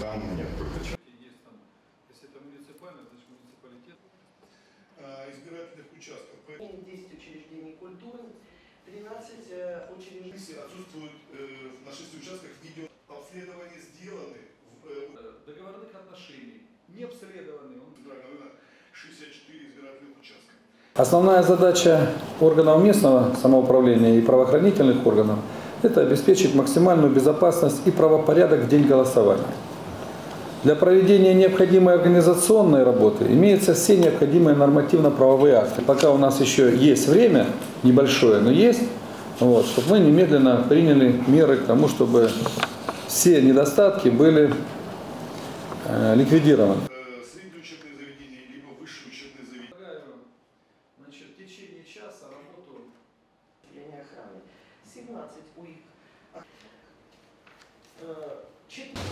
Там нет. А, избирательных участков. 10 учреждений культуры, 13 э, учреждений. Отсутствует э, на 6 участках видео. Обследования сделаны. В... Э, договорных отношений. Не обследованы. Он... 64 избирательных участка. Основная задача органов местного самоуправления и правоохранительных органов – это обеспечить максимальную безопасность и правопорядок в день голосования. Для проведения необходимой организационной работы имеются все необходимые нормативно-правовые акты. Пока у нас еще есть время, небольшое, но есть, вот, чтобы мы немедленно приняли меры к тому, чтобы все недостатки были э, ликвидированы. Э, значит, в течение часа работу 17 УИК. Э, четыре